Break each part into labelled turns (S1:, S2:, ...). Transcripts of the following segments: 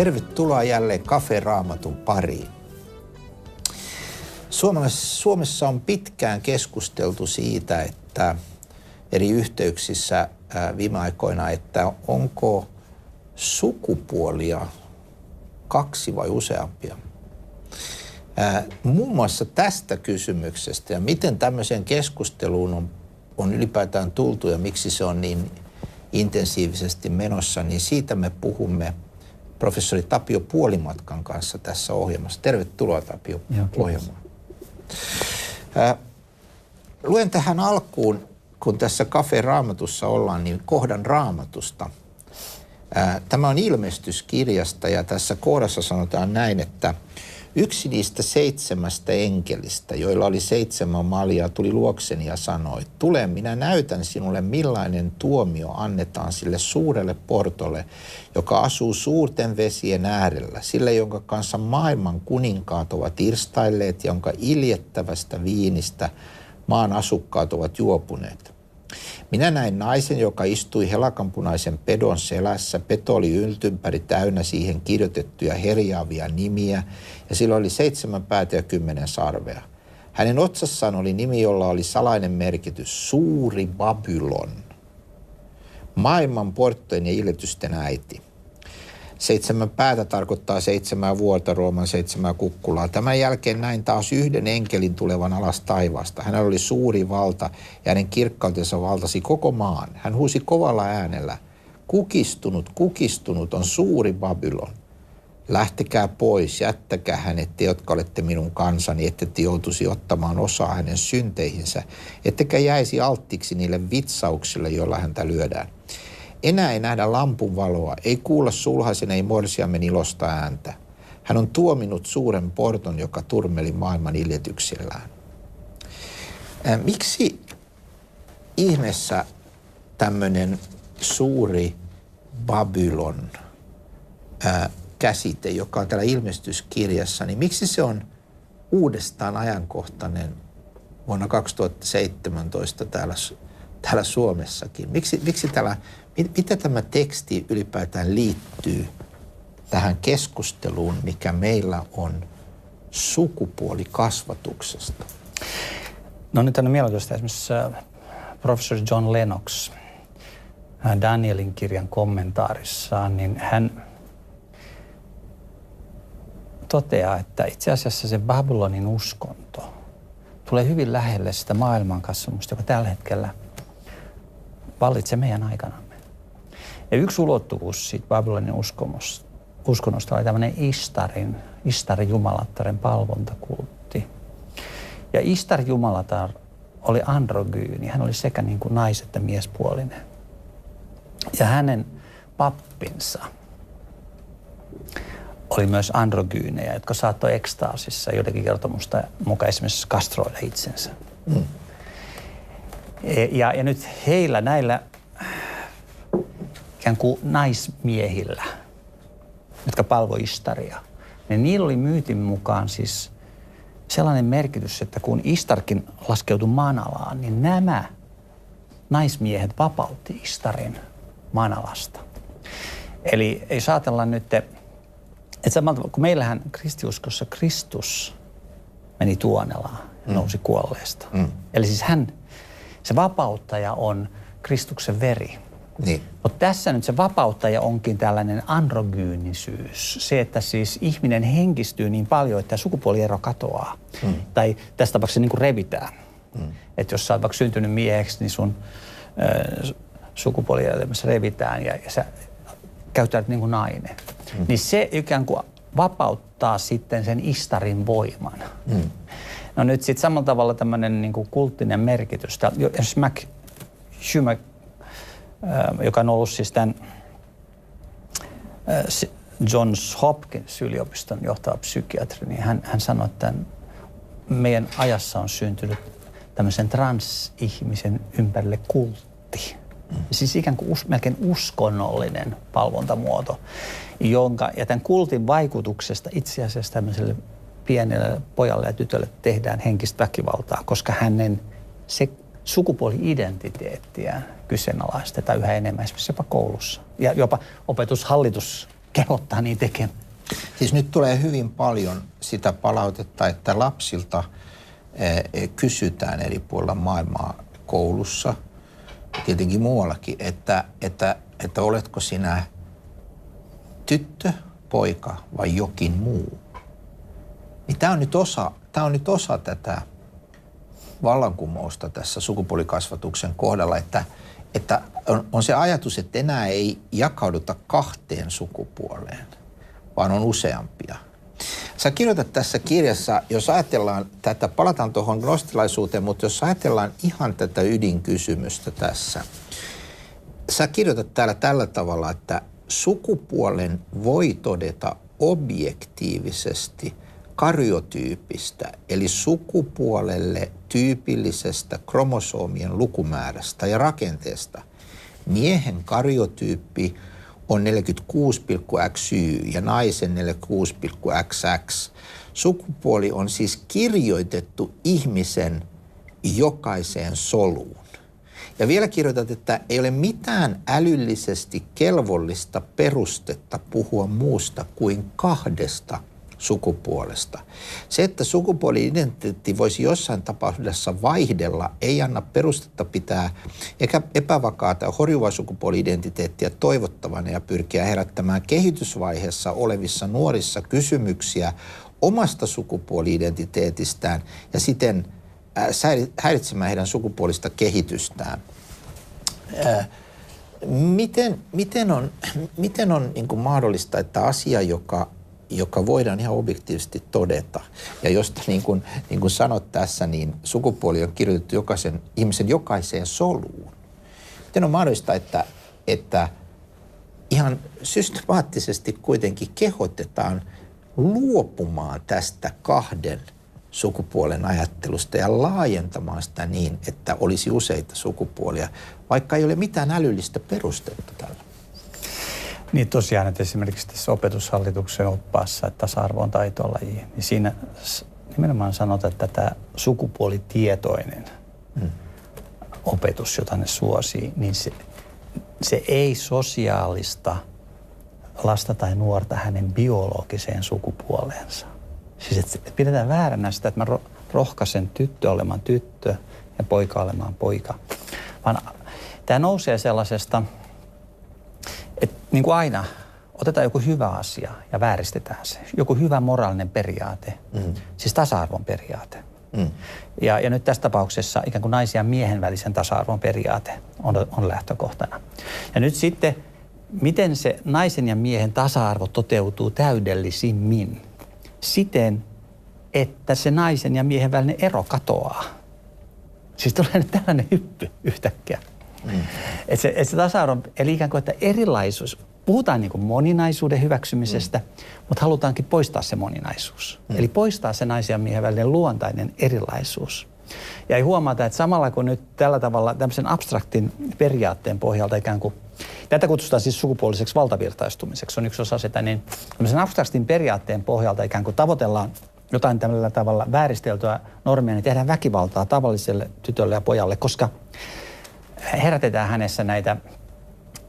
S1: Tervetuloa jälleen Kafe Raamatun pariin. Suomessa on pitkään keskusteltu siitä, että eri yhteyksissä viime aikoina, että onko sukupuolia kaksi vai useampia. Muun muassa tästä kysymyksestä ja miten tämmöiseen keskusteluun on, on ylipäätään tultu ja miksi se on niin intensiivisesti menossa, niin siitä me puhumme professori Tapio Puolimatkan kanssa tässä ohjelmassa. Tervetuloa Tapio ohjelmaan. luen tähän alkuun, kun tässä Cafe Raamatussa ollaan, niin kohdan raamatusta. tämä on ilmestyskirjasta ja tässä kohdassa sanotaan näin, että – Yksi niistä seitsemästä enkelistä, joilla oli seitsemän maljaa, tuli luokseni ja sanoi, tule minä näytän sinulle millainen tuomio annetaan sille suurelle portolle, joka asuu suurten vesien äärellä, sille jonka kanssa maailman kuninkaat ovat irstailleet, jonka iljettävästä viinistä maan asukkaat ovat juopuneet. Minä näin naisen, joka istui helakanpunaisen pedon selässä. Peto oli yltympäri täynnä siihen kirjoitettuja herjaavia nimiä ja sillä oli seitsemän päätä ja kymmenen sarvea. Hänen otsassaan oli nimi, jolla oli salainen merkitys, Suuri Babylon. Maailman porttojen ja iljetysten äiti. Seitsemän päätä tarkoittaa seitsemää vuorta, Rooman seitsemää kukkulaa. Tämän jälkeen näin taas yhden enkelin tulevan alas taivaasta. Hänellä oli suuri valta ja hänen kirkkautensa valtasi koko maan. Hän huusi kovalla äänellä, kukistunut, kukistunut on suuri Babylon. Lähtekää pois, jättäkää hänet te, jotka olette minun kansani, ette te joutuisi ottamaan osaa hänen synteihinsä, ettekä jäisi alttiksi niille vitsauksille, joilla häntä lyödään. Enää ei nähdä lampun valoa, ei kuulla sulhaisen, ei morsiamen ilosta ääntä. Hän on tuominut suuren porton, joka turmeli maailman iljetyksillään. Miksi ihmeessä tämmöinen suuri Babylon käsite, joka on täällä ilmestyskirjassa, niin miksi se on uudestaan ajankohtainen vuonna 2017 täällä, täällä Suomessakin? Miksi, miksi täällä mitä tämä teksti ylipäätään liittyy tähän keskusteluun, mikä meillä on sukupuolikasvatuksesta?
S2: No nyt on mielenkiintoista esimerkiksi äh, professori John Lennox äh, Danielin kirjan kommentaarissaan, niin hän toteaa, että itse asiassa se Babylonin uskonto tulee hyvin lähelle sitä maailmankasvamusta, joka tällä hetkellä vallitsee meidän aikana. Ja yksi ulottuvuus siitä Babylonin uskonnosta oli tämmöinen Istarin, Istarin jumalattaren palvontakultti. Ja Istar jumalatar oli androgyyni. Hän oli sekä niin kuin nais- että miespuolinen. Ja hänen pappinsa oli myös androgyynejä, jotka saattoi ekstaasissa jotenkin kertomusta mukaan esimerkiksi kastroida itsensä. Mm. E, ja, ja nyt heillä näillä ikään kuin naismiehillä, jotka palvoi Istaria, niin niillä oli myytin mukaan siis sellainen merkitys, että kun Istarkin laskeutui maanalaan, niin nämä naismiehet vapautti Istarin maanalasta. Eli ei saatella nyt, että samalta, kun meillähän kristiuskossa Kristus meni tuonelaan ja mm. nousi mm. kuolleesta. Mm. Eli siis hän, se vapauttaja on Kristuksen veri. Niin. Mutta tässä nyt se vapauttaja onkin tällainen androgyynisyys. Se, että siis ihminen henkistyy niin paljon, että sukupuoliero katoaa. Mm. Tai tässä tapauksessa niin kuin revitään. Mm. Että jos sä oot vaikka syntynyt mieheksi, niin sun äh, sukupuolielämässä revitään ja, ja sä käyttäytyt niin kuin nainen. Mm. Niin se ikään kuin vapauttaa sitten sen istarin voiman. Mm. No nyt sitten samalla tavalla tämmöinen niin kulttinen merkitys. Jos Mac, Hugh joka on ollut siis tämän Johns Hopkins yliopiston johtava psykiatri, niin hän, hän sanoi, että meidän ajassa on syntynyt tämmöisen transihmisen ympärille kultti. Mm. Siis ikään kuin us, melkein uskonnollinen palvontamuoto, jonka, ja tämän kultin vaikutuksesta itse asiassa tämmöiselle pienelle pojalle ja tytölle tehdään henkistä väkivaltaa, koska hänen se sukupuoli-identiteettiä kyseenalaistetaan yhä enemmän esimerkiksi jopa koulussa. Ja jopa opetushallitus kehottaa niin tekemään.
S1: Siis nyt tulee hyvin paljon sitä palautetta, että lapsilta eh, kysytään eri puolilla maailmaa koulussa, tietenkin muuallakin, että, että, että oletko sinä tyttö, poika vai jokin muu. Niin tämä on nyt osa, tämä on nyt osa tätä vallankumousta tässä sukupuolikasvatuksen kohdalla, että, että on, on se ajatus, että enää ei jakauduta kahteen sukupuoleen, vaan on useampia. Sä kirjoitat tässä kirjassa, jos ajatellaan tätä, palataan tuohon gnostilaisuuteen, mutta jos ajatellaan ihan tätä ydinkysymystä tässä. Sä kirjoitat täällä tällä tavalla, että sukupuolen voi todeta objektiivisesti karyotyypistä, eli sukupuolelle tyypillisestä kromosoomien lukumäärästä ja rakenteesta. Miehen karyotyyppi on 46,XY ja naisen 46,XX. Sukupuoli on siis kirjoitettu ihmisen jokaiseen soluun. Ja vielä kirjoitat, että ei ole mitään älyllisesti kelvollista perustetta puhua muusta kuin kahdesta sukupuolesta. Se, että sukupuoli-identiteetti voisi jossain tapauksessa vaihdella, ei anna perustetta pitää eikä epävakaata ja horjuvaa sukupuoli-identiteettiä toivottavana ja pyrkiä herättämään kehitysvaiheessa olevissa nuorissa kysymyksiä omasta sukupuoli-identiteetistään ja siten häiritsemään heidän sukupuolista kehitystään. Miten, miten on, miten on niin mahdollista, että asia, joka joka voidaan ihan objektiivisesti todeta. Ja josta niin kuin, niin kuin sanot tässä, niin sukupuoli on kirjoitettu jokaisen, ihmisen jokaiseen soluun. Miten on mahdollista, että, että ihan systemaattisesti kuitenkin kehotetaan luopumaan tästä kahden sukupuolen ajattelusta ja laajentamaan sitä niin, että olisi useita sukupuolia, vaikka ei ole mitään älyllistä perustetta tällä.
S2: Niin tosiaan, että esimerkiksi tässä opetushallituksen oppaassa, että tasa-arvo on taitolaji, niin siinä nimenomaan sanotaan, että tämä sukupuolitietoinen hmm. opetus, jota ne suosii, niin se, se ei sosiaalista lasta tai nuorta hänen biologiseen sukupuoleensa. Siis että pidetään vääränä sitä, että mä rohkaisen tyttö olemaan tyttö ja poika olemaan poika. Vaan tämä nousee sellaisesta – niin kuin aina, otetaan joku hyvä asia ja vääristetään se. Joku hyvä moraalinen periaate, mm. siis tasa-arvon periaate. Mm. Ja, ja nyt tässä tapauksessa ikään kuin naisen ja miehen välisen tasa-arvon periaate on, on lähtökohtana. Ja nyt sitten, miten se naisen ja miehen tasa-arvo toteutuu täydellisimmin? Siten, että se naisen ja miehen välinen ero katoaa. Siis tulee nyt tällainen hyppy yhtäkkiä. Mm. Et se, et se tasa-arvo, eli ikään kuin, että erilaisuus, puhutaan niin kuin moninaisuuden hyväksymisestä, mm. mutta halutaankin poistaa se moninaisuus. Mm. Eli poistaa se naisen ja miehen välinen luontainen erilaisuus. Ja ei huomata, että samalla kun nyt tällä tavalla tämmöisen abstraktin periaatteen pohjalta ikään kuin, tätä kutsutaan siis sukupuoliseksi valtavirtaistumiseksi, on yksi osa sitä, niin tämmöisen abstraktin periaatteen pohjalta ikään kuin tavoitellaan jotain tällä tavalla vääristeltyä normia, niin tehdään väkivaltaa tavalliselle tytölle ja pojalle, koska herätetään hänessä näitä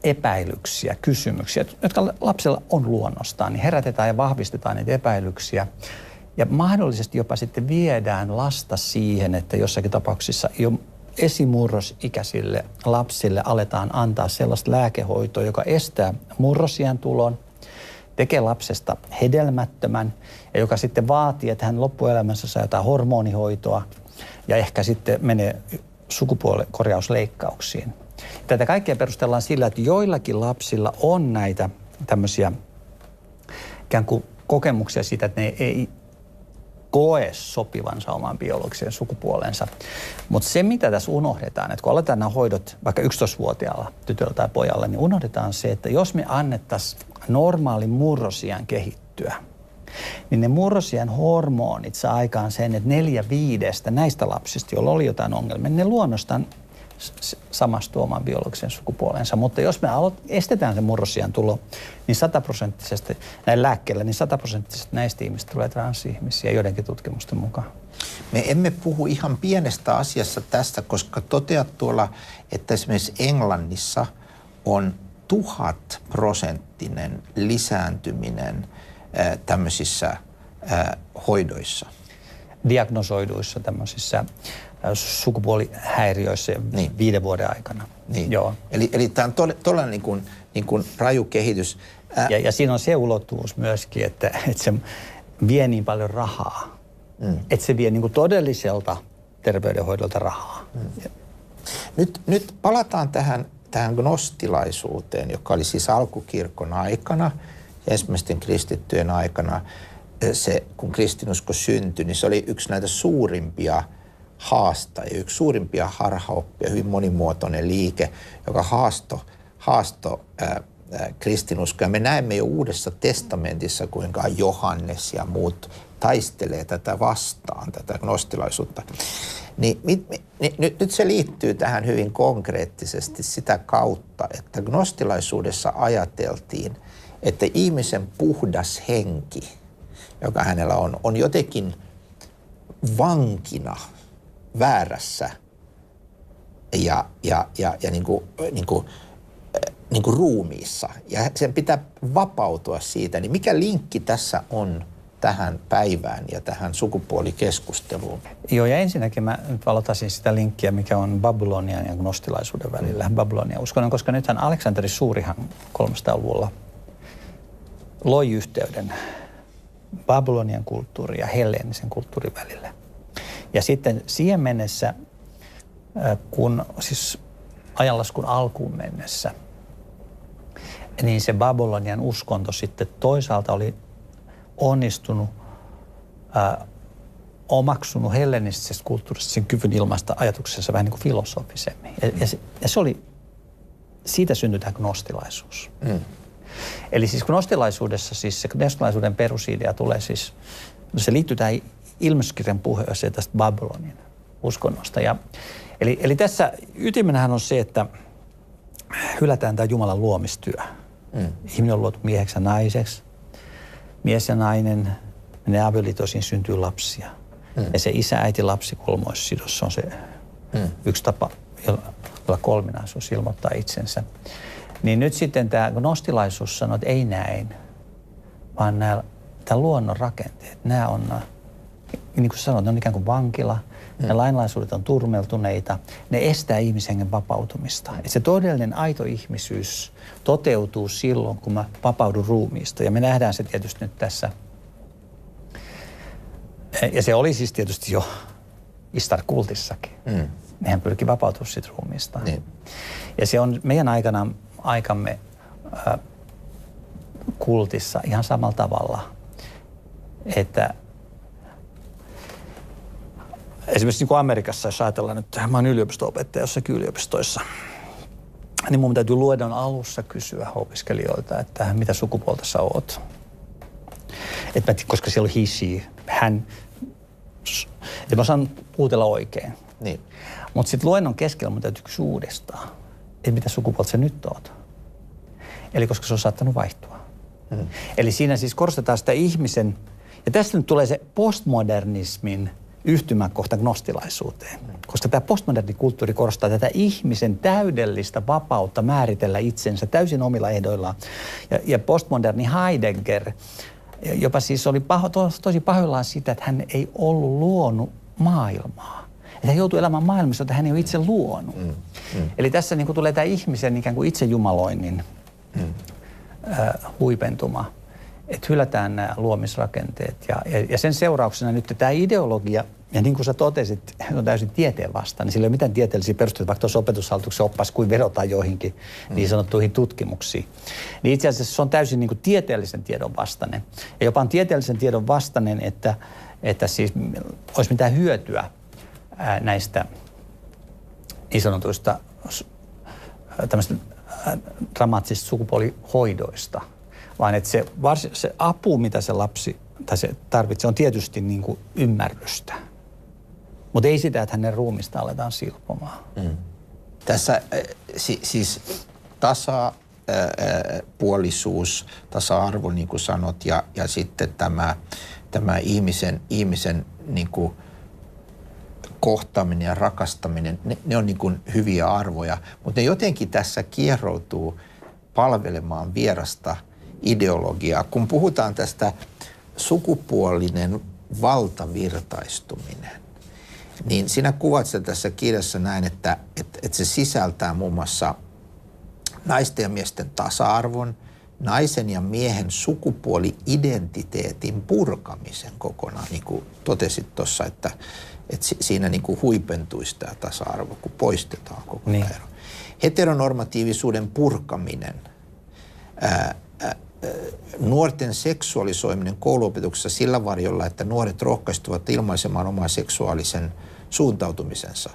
S2: epäilyksiä, kysymyksiä, jotka lapsella on luonnostaan, niin herätetään ja vahvistetaan niitä epäilyksiä. Ja mahdollisesti jopa sitten viedään lasta siihen, että jossakin tapauksissa jo esimurrosikäisille lapsille aletaan antaa sellaista lääkehoitoa, joka estää murrosien tulon, tekee lapsesta hedelmättömän ja joka sitten vaatii, että hän loppuelämänsä saa jotain hormonihoitoa ja ehkä sitten menee sukupuolikorjausleikkauksiin. Tätä kaikkea perustellaan sillä, että joillakin lapsilla on näitä tämmöisiä ikään kuin kokemuksia siitä, että ne ei koe sopivansa omaan biologiseen sukupuolensa. Mutta se, mitä tässä unohdetaan, että kun aletaan nämä hoidot vaikka 11-vuotiaalla tytöllä tai pojalla, niin unohdetaan se, että jos me annettaisiin normaalin murrosian kehittyä – niin ne murrosien hormonit saa aikaan sen, että neljä viidestä näistä lapsista, joilla oli jotain ongelmia, niin ne luonnostaan samastuu oman biologisen sukupuolensa. Mutta jos me estetään se murrosian tulo, niin sataprosenttisesti näin lääkkeellä, niin sataprosenttisesti näistä ihmistä tulee transihmisiä joidenkin tutkimusten mukaan.
S1: Me emme puhu ihan pienestä asiassa tästä, koska toteat tuolla, että esimerkiksi Englannissa on tuhat prosenttinen lisääntyminen ää, tämmöisissä hoidoissa.
S2: Diagnosoiduissa tämmöisissä sukupuolihäiriöissä niin. viiden vuoden aikana.
S1: Niin. Joo. Eli, eli tämä on todella niin kuin, niin kuin raju kehitys.
S2: Ää... Ja, ja siinä on se ulottuvuus myöskin, että, että se vie niin paljon rahaa, mm. että se vie niin kuin todelliselta terveydenhoidolta rahaa. Mm.
S1: Nyt, nyt palataan tähän, tähän gnostilaisuuteen, joka oli siis alkukirkon aikana, ensimmäisten kristittyjen aikana. Se, kun kristinusko syntyi, niin se oli yksi näitä suurimpia haastajia, yksi suurimpia harhaoppia, hyvin monimuotoinen liike, joka haasto, haasto ää, kristinuskoa. Me näemme jo Uudessa testamentissa, kuinka Johannes ja muut taistelee tätä vastaan, tätä gnostilaisuutta. Niin, mit, mit, niin nyt, nyt se liittyy tähän hyvin konkreettisesti sitä kautta, että gnostilaisuudessa ajateltiin, että ihmisen puhdas henki, joka hänellä on, on jotenkin vankina väärässä ja, ja, ja, ja niin kuin, niin kuin, niin kuin ruumiissa. Ja sen pitää vapautua siitä. Niin mikä linkki tässä on tähän päivään ja tähän sukupuolikeskusteluun?
S2: Joo, ja ensinnäkin mä nyt valotaisin sitä linkkiä, mikä on Babylonian ja gnostilaisuuden välillä. Mm. Babylonia uskonnon, koska nythän Aleksanteri Suurihan 300-luvulla loi yhteyden Babylonian kulttuuri ja helleenisen kulttuurin välillä. Ja sitten siihen mennessä, kun siis ajanlaskun alkuun mennessä, niin se Babylonian uskonto sitten toisaalta oli onnistunut ää, omaksunut hellenistisesta kulttuurista sen kyvyn ilmaista ajatuksensa vähän niin kuin filosofisemmin. Ja, ja, se, ja se oli, siitä syntyi tämä gnostilaisuus. Mm. Eli siis gnostilaisuudessa siis se gnostilaisuuden perusidea tulee siis, se liittyy tähän ilmestyskirjan puheeseen tästä Babylonin uskonnosta. Ja, eli, eli tässä ytimenähän on se, että hylätään tämä Jumalan luomistyö. Mm. Ihminen on luotu mieheksi ja naiseksi mies ja nainen, ne avioliitoisiin syntyy lapsia. Mm. Ja se isä-äiti-lapsi kolmoissidos on se mm. yksi tapa, jolla kolminaisuus ilmoittaa itsensä. Niin nyt sitten tämä gnostilaisuus sanoo, että ei näin, vaan nämä, tämä luonnon rakenteet, nämä on, niin kuin sanoit, ne on ikään kuin vankila, mm. ne lainlaisuudet on turmeltuneita, ne estää ihmishengen vapautumista. Et se todellinen aito ihmisyys toteutuu silloin, kun mä vapaudun ruumiista. Ja me nähdään se tietysti nyt tässä. Ja se oli siis tietysti jo Istar-kultissakin. Mm. Nehän pyrki vapautua siitä ruumiista. Niin. Ja se on meidän aikana, aikamme kultissa ihan samalla tavalla, että esimerkiksi niin kuin Amerikassa, jos ajatellaan nyt, mä oon yliopisto-opettaja jossakin yliopistoissa, niin mun täytyy luodon alussa kysyä opiskelijoilta, että mitä sukupuolta sä oot. Et mä, koska siellä on he, hän, että mä osaan puutella oikein. Niin. Mutta sitten luennon keskellä mun täytyy kysyä uudestaan, että mitä sukupuolta sä nyt oot. Eli koska se on saattanut vaihtua. Mm. Eli siinä siis korostetaan sitä ihmisen, ja tästä nyt tulee se postmodernismin – yhtymäkohta gnostilaisuuteen. Koska tämä postmoderni kulttuuri korostaa tätä ihmisen täydellistä vapautta määritellä itsensä täysin omilla ehdoillaan. Ja, ja postmoderni Heidegger jopa siis oli paho, to, tosi pahoillaan sitä, että hän ei ollut luonut maailmaa. Että hän joutui elämään maailmassa, jota hän ei ole itse luonut. Mm, mm. Eli tässä niin kuin tulee tämä ihmisen ikään kuin itsejumaloinnin mm. äh, huipentuma – että hylätään nämä luomisrakenteet. Ja, ja, ja sen seurauksena nyt tämä ideologia, ja niin kuin sä totesit, on täysin tieteen vastaan, niin sillä ei ole mitään tieteellisiä perusteita, vaikka tuossa opetushallituksen oppas kuin vedotaan joihinkin mm. niin sanottuihin tutkimuksiin. Niin itse asiassa se on täysin niin kuin tieteellisen tiedon vastainen. Ja jopa on tieteellisen tiedon vastainen, että, että siis olisi mitään hyötyä ää, näistä niin sanotuista tämmöistä dramaattisista sukupuolihoidoista – vaan että se, vars, se apu, mitä se lapsi tai se tarvitsee, on tietysti niin kuin ymmärrystä. Mutta ei sitä, että hänen ruumista aletaan silpomaan. Mm.
S1: Tässä si, siis tasapuolisuus, äh, tasa-arvo, niin kuin sanot, ja, ja sitten tämä, tämä ihmisen, ihmisen niin kuin kohtaaminen ja rakastaminen, ne, ne on niin kuin hyviä arvoja, mutta ne jotenkin tässä kierroutuu – palvelemaan vierasta ideologiaa. Kun puhutaan tästä sukupuolinen valtavirtaistuminen, niin sinä kuvat sitä tässä kirjassa näin, että, että, että se sisältää muun muassa naisten ja miesten tasa-arvon, naisen ja miehen sukupuoli-identiteetin purkamisen kokonaan, niin kuin totesit tuossa, että, että siinä niin kuin huipentuisi tämä tasa-arvo, kun poistetaan koko niin. ero. Heteronormatiivisuuden purkaminen, ää, ää, nuorten seksuaalisoiminen kouluopetuksessa sillä varjolla, että nuoret rohkaistuvat ilmaisemaan omaa seksuaalisen suuntautumisensa.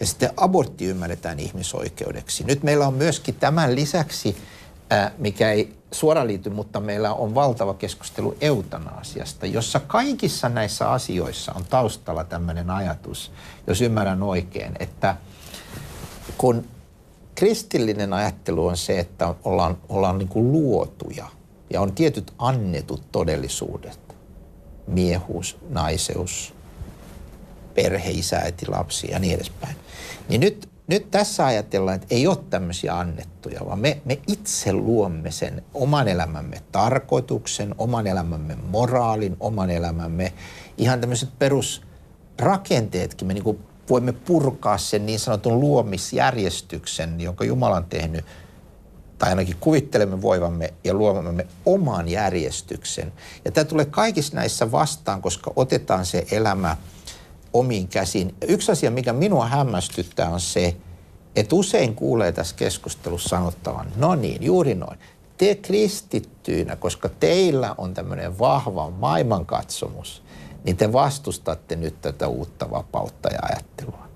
S1: Ja sitten abortti ymmärretään ihmisoikeudeksi. Nyt meillä on myöskin tämän lisäksi, mikä ei suoraan liity, mutta meillä on valtava keskustelu eutanasiasta, jossa kaikissa näissä asioissa on taustalla tämmöinen ajatus, jos ymmärrän oikein, että kun kristillinen ajattelu on se, että ollaan, ollaan niin kuin luotuja ja on tietyt annetut todellisuudet. Miehuus, naiseus, perhe, isä, äiti, lapsi ja niin edespäin. Niin nyt, nyt tässä ajatellaan, että ei ole tämmöisiä annettuja, vaan me, me itse luomme sen oman elämämme tarkoituksen, oman elämämme moraalin, oman elämämme ihan tämmöiset perusrakenteetkin. Me niin kuin voimme purkaa sen niin sanotun luomisjärjestyksen, jonka Jumala on tehnyt, tai ainakin kuvittelemme voivamme ja luomamme oman järjestyksen. Ja tämä tulee kaikissa näissä vastaan, koska otetaan se elämä omiin käsiin. Yksi asia, mikä minua hämmästyttää, on se, että usein kuulee tässä keskustelussa sanottavan, no niin, juuri noin. Te kristittyinä, koska teillä on tämmöinen vahva maailmankatsomus, niin te vastustatte nyt tätä uutta vapautta ja ajattelua.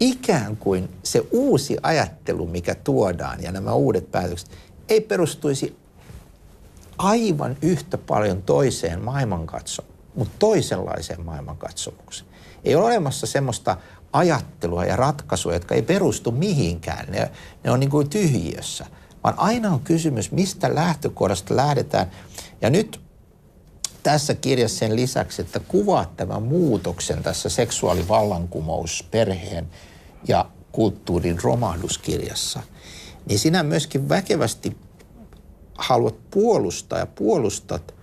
S1: Ikään kuin se uusi ajattelu, mikä tuodaan ja nämä uudet päätökset, ei perustuisi aivan yhtä paljon toiseen maailmankatsomukseen, mutta toisenlaiseen maailmankatsomukseen. Ei ole olemassa semmoista ajattelua ja ratkaisuja, jotka ei perustu mihinkään. Ne, ne on niin kuin tyhjiössä. Vaan aina on kysymys, mistä lähtökohdasta lähdetään. Ja nyt tässä kirjassa sen lisäksi, että kuvaat tämän muutoksen tässä seksuaalivallankumous perheen ja kulttuurin romahduskirjassa, niin sinä myöskin väkevästi haluat puolustaa ja puolustat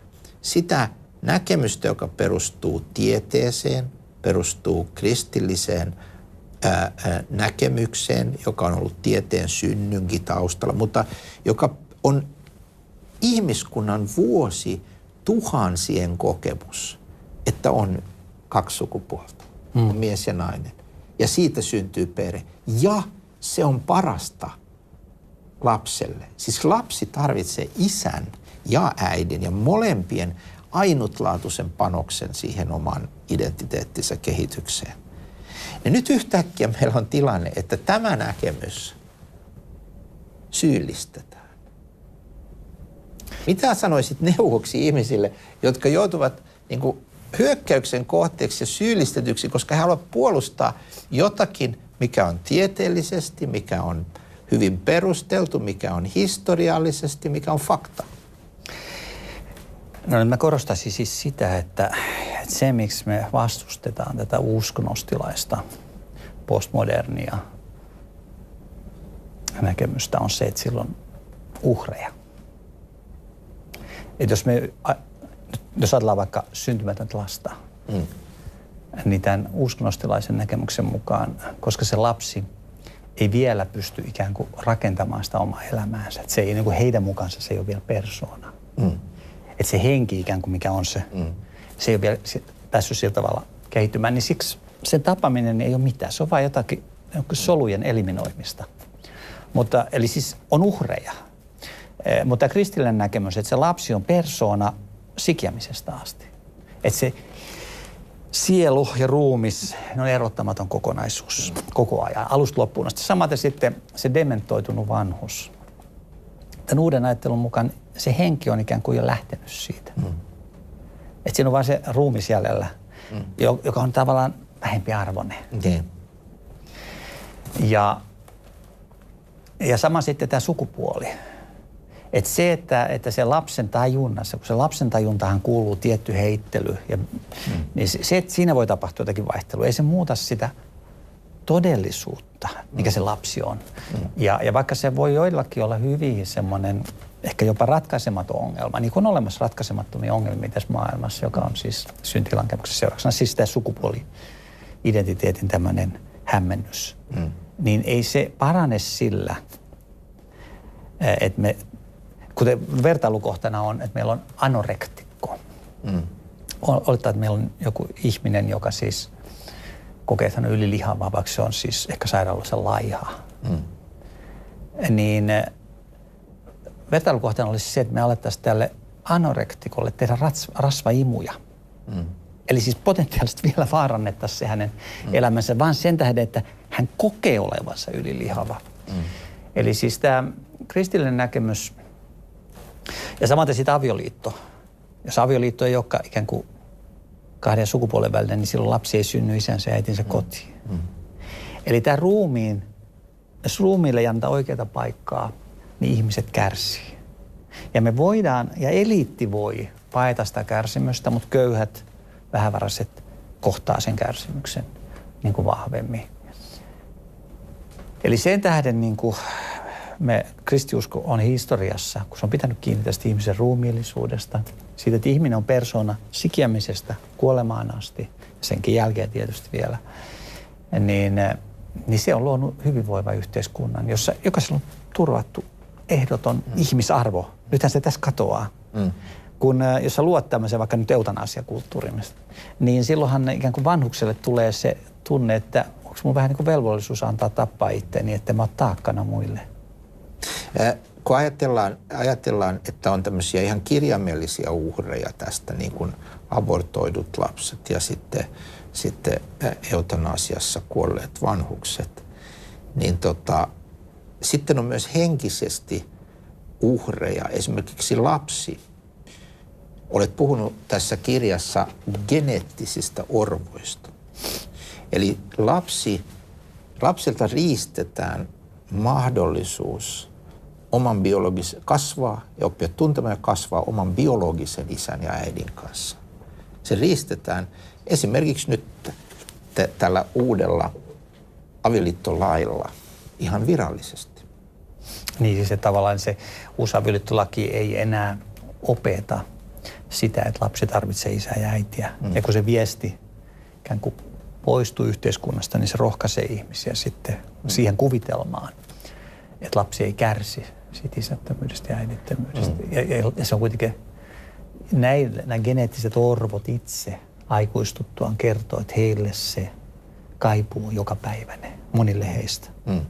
S1: sitä näkemystä, joka perustuu tieteeseen, perustuu kristilliseen ää, ää, näkemykseen, joka on ollut tieteen synnynkin taustalla, mutta joka on ihmiskunnan vuosi tuhansien kokemus, että on kaksi sukupuolta, mm. on mies ja nainen. Ja siitä syntyy perhe. Ja se on parasta lapselle. Siis lapsi tarvitsee isän ja äidin ja molempien ainutlaatuisen panoksen siihen oman identiteettinsä kehitykseen. Ja nyt yhtäkkiä meillä on tilanne, että tämä näkemys syyllistetään. Mitä sanoisit neuvoksi ihmisille, jotka joutuvat niin kuin, hyökkäyksen kohteeksi ja syyllistetyksi, koska he haluavat puolustaa jotakin, mikä on tieteellisesti, mikä on hyvin perusteltu, mikä on historiallisesti, mikä on fakta?
S2: No niin mä korostaisin siis sitä, että, että se miksi me vastustetaan tätä uskonostilaista postmodernia näkemystä on se, että silloin uhreja. Et jos me, jos ajatellaan vaikka syntymätöntä lasta, mm. niin tämän uskonnostilaisen näkemyksen mukaan, koska se lapsi ei vielä pysty ikään kuin rakentamaan sitä omaa elämäänsä, että se ei niin kuin heidän mukaansa se ei ole vielä persoona. Mm että se henki ikään kuin mikä on se, mm. se ei ole vielä päässyt sillä tavalla kehittymään, niin siksi sen tapaminen ei ole mitään. Se on vain jotakin solujen eliminoimista. Mutta, eli siis on uhreja. E, mutta kristillinen näkemys, että se lapsi on persoona sikiämisestä asti. Että se sielu ja ruumis, ne on erottamaton kokonaisuus koko ajan, alusta loppuun asti. Samaten sitten se dementoitunut vanhus. Tämän uuden ajattelun mukaan se henki on ikään kuin jo lähtenyt siitä. Mm. Että siinä on vain se ruumis jäljellä, mm. joka on tavallaan vähempi arvoinen. Okay. Ja, ja sama sitten tämä sukupuoli. Et se, että, että se lapsen tajunnassa, kun se lapsen tajuntahan kuuluu tietty heittely, ja, mm. niin se, se, että siinä voi tapahtua jotakin vaihtelua, ei se muuta sitä todellisuutta, mikä mm. se lapsi on. Mm. Ja, ja vaikka se voi joillakin olla hyvin semmoinen ehkä jopa ratkaisematon ongelma, niin kuin on olemassa ratkaisemattomia ongelmia tässä maailmassa, joka on siis syntilankemuksen seurauksena, siis tämä sukupuoli-identiteetin tämmöinen hämmennys, mm. niin ei se parane sillä, että me, kuten vertailukohtana on, että meillä on anorektikko. Mm. Olettaa, että meillä on joku ihminen, joka siis kokee, että hän on ylilihava, vaikka se on siis ehkä sairaalassa laiha. Mm. Niin vertailukohtana olisi se, että me alettaisiin tälle anorektikolle tehdä rasvaimuja. Mm. Eli siis potentiaalisesti vielä vaarannettaisiin se hänen mm. elämänsä, vaan sen tähden, että hän kokee olevansa ylilihava. Mm. Eli siis tämä kristillinen näkemys ja samaten sitten avioliitto. Jos avioliitto ei olekaan ikään kuin kahden sukupuolen välillä, niin silloin lapsi ei synny isänsä ja äitinsä mm. kotiin. Mm. Eli tämä ruumiin, jos ruumiille ei anta oikeaa paikkaa, niin ihmiset kärsii. Ja me voidaan, ja eliitti voi paeta sitä kärsimystä, mutta köyhät, vähävaraiset kohtaa sen kärsimyksen niin kuin vahvemmin. Eli sen tähden niin kuin me kristiusko on historiassa, kun se on pitänyt kiinni tästä ihmisen ruumiillisuudesta, siitä, että ihminen on persona sikiämisestä kuolemaan asti, senkin jälkeen tietysti vielä, niin, niin se on luonut hyvinvoiva yhteiskunnan, jossa jokaisella on turvattu ehdoton mm. ihmisarvo. Nythän se tässä katoaa. Mm. Kun, äh, jos sä luot tämmöisen vaikka nyt eutanasiakulttuurin, niin silloinhan ikään kuin vanhukselle tulee se tunne, että onko mun vähän niin kuin velvollisuus antaa tappaa itteeni, että mä oon taakkana muille.
S1: Äh, kun ajatellaan, ajatellaan, että on tämmöisiä ihan kirjaimellisia uhreja tästä, niin kuin abortoidut lapset ja sitten, sitten äh, eutanasiassa kuolleet vanhukset, niin tota, sitten on myös henkisesti uhreja, esimerkiksi lapsi. Olet puhunut tässä kirjassa geneettisistä orvoista. Eli lapsi, lapselta riistetään mahdollisuus oman biologisen, kasvaa ja oppia tuntemaan ja kasvaa oman biologisen isän ja äidin kanssa. Se riistetään esimerkiksi nyt t- tällä uudella avioliittolailla ihan virallisesti.
S2: Niin siis se tavallaan se avioliittolaki ei enää opeta sitä, että lapsi tarvitsee isää ja äitiä. Mm. Ja kun se viesti ikään kuin poistuu yhteiskunnasta, niin se rohkaisee ihmisiä sitten mm. siihen kuvitelmaan, että lapsi ei kärsi siitä isättömyydestä ja äidittömyydestä. Mm. Ja, ja, ja se on kuitenkin, näin, nämä geneettiset orvot itse aikuistuttuaan kertoo, että heille se kaipuu joka päiväne, monille heistä. Mm.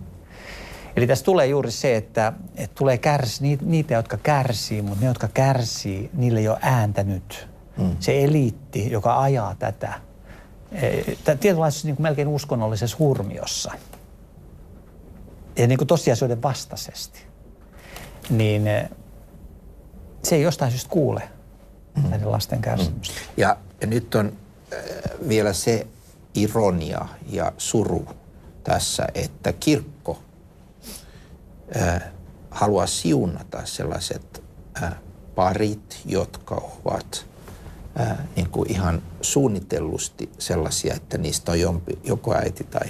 S2: Eli tässä tulee juuri se, että, että tulee kärsi, niitä, jotka kärsii, mutta ne, jotka kärsii, niille ei ole ääntä nyt. Mm. Se eliitti, joka ajaa tätä, e, tietynlaisessa niin kuin melkein uskonnollisessa hurmiossa ja niin kuin tosiasioiden vastaisesti, niin e, se ei jostain syystä kuule mm. näiden lasten kärsimystä. Mm.
S1: Ja, ja nyt on äh, vielä se ironia ja suru tässä, että kirkko – haluaa siunata sellaiset parit, jotka ovat niin kuin ihan suunnitellusti sellaisia, että niistä on jompi, joko äiti tai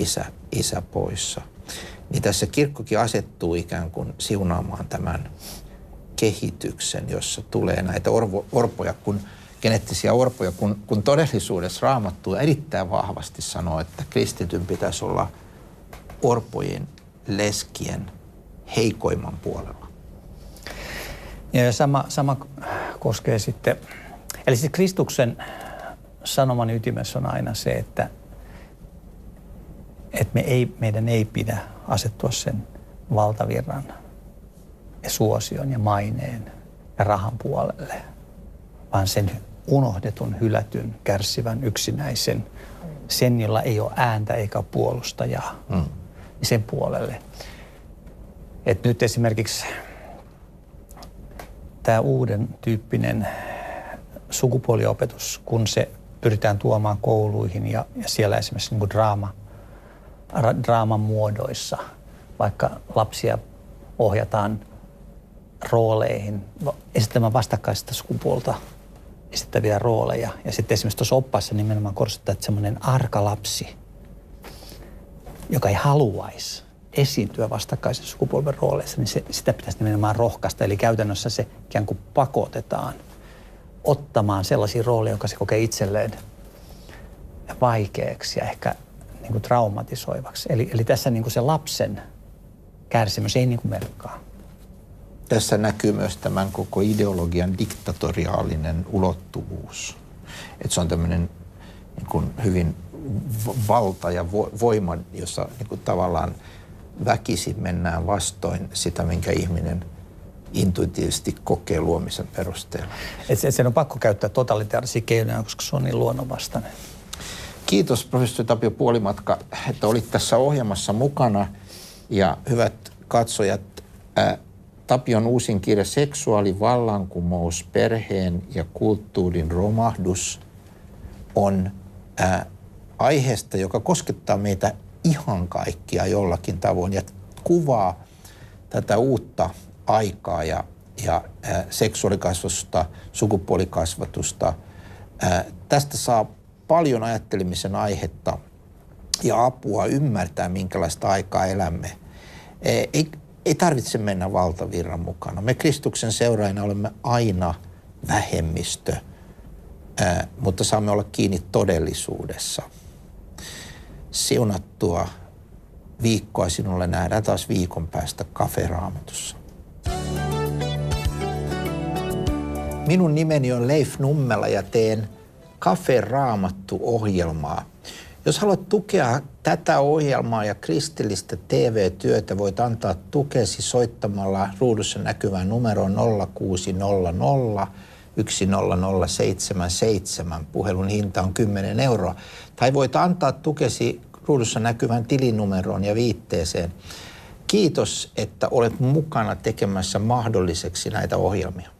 S1: isä, isä poissa. Niin tässä kirkkokin asettuu ikään kuin siunaamaan tämän kehityksen, jossa tulee näitä orvo, orpoja, kun geneettisiä orpoja, kun, kun todellisuudessa raamattu erittäin vahvasti sanoo, että kristityn pitäisi olla orpojen leskien heikoimman puolella.
S2: Ja sama, sama koskee sitten, eli siis Kristuksen sanoman ytimessä on aina se, että, että me ei, meidän ei pidä asettua sen valtavirran ja suosion ja maineen ja rahan puolelle, vaan sen unohdetun, hylätyn, kärsivän, yksinäisen, sen, jolla ei ole ääntä eikä puolustajaa, mm. Sen puolelle. Et nyt esimerkiksi tämä uuden tyyppinen sukupuoliopetus, kun se pyritään tuomaan kouluihin ja, ja siellä esimerkiksi niin draama, ra, draaman muodoissa, vaikka lapsia ohjataan rooleihin esittämään vastakkaista sukupuolta esittäviä rooleja. Ja sitten esimerkiksi tuossa oppaassa nimenomaan korostetaan, että semmoinen arka lapsi joka ei haluaisi esiintyä vastakkaisen sukupolven rooleissa, niin se, sitä pitäisi nimenomaan rohkaista. Eli käytännössä se ikään kuin pakotetaan ottamaan sellaisia rooleja, joka se kokee itselleen vaikeaksi ja ehkä niin kuin traumatisoivaksi. Eli, eli tässä niin kuin se lapsen kärsimys ei niin kuin merkkaa.
S1: Tässä näkyy myös tämän koko ideologian diktatoriaalinen ulottuvuus. Että se on tämmöinen niin kuin hyvin valta ja voima, jossa niin kuin tavallaan väkisin mennään vastoin sitä, minkä ihminen intuitiivisesti kokee luomisen perusteella.
S2: Et, et sen on pakko käyttää totalitaarisia keinoja, koska se on niin luonnonvastainen.
S1: Kiitos professori Tapio Puolimatka, että olit tässä ohjelmassa mukana. Ja hyvät katsojat, ää, Tapion uusin kirja Seksuaalivallankumous, perheen ja kulttuurin romahdus on ää, aiheesta, joka koskettaa meitä ihan kaikkia jollakin tavoin ja kuvaa tätä uutta aikaa ja, ja ää, seksuaalikasvatusta, sukupuolikasvatusta. Ää, tästä saa paljon ajattelemisen aihetta ja apua ymmärtää, minkälaista aikaa elämme. Ei, ei tarvitse mennä valtavirran mukana. Me Kristuksen seuraajina olemme aina vähemmistö, mutta saamme olla kiinni todellisuudessa. Siunattua viikkoa sinulle nähdään taas viikon päästä kaferaamatussa. Minun nimeni on Leif Nummela ja teen – Cafe Raamattu-ohjelmaa. Jos haluat tukea tätä ohjelmaa ja kristillistä TV-työtä, voit antaa tukesi soittamalla ruudussa näkyvään numeroon 0600 10077. Puhelun hinta on 10 euroa. Tai voit antaa tukesi ruudussa näkyvään tilinumeroon ja viitteeseen. Kiitos, että olet mukana tekemässä mahdolliseksi näitä ohjelmia.